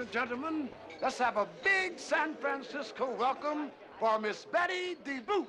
and gentlemen, let's have a big San Francisco welcome for Miss Betty DeBoop.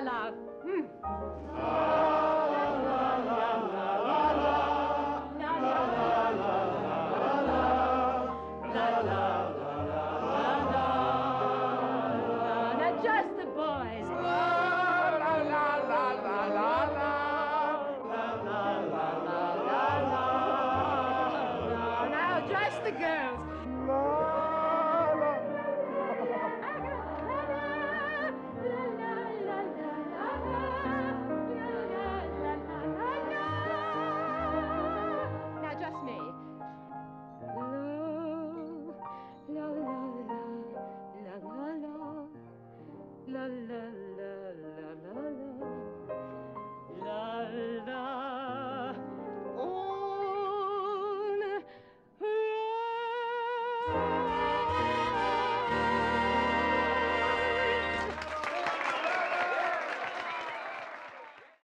La. Hmm. Now just the boys. Now just the girls.